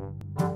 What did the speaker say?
you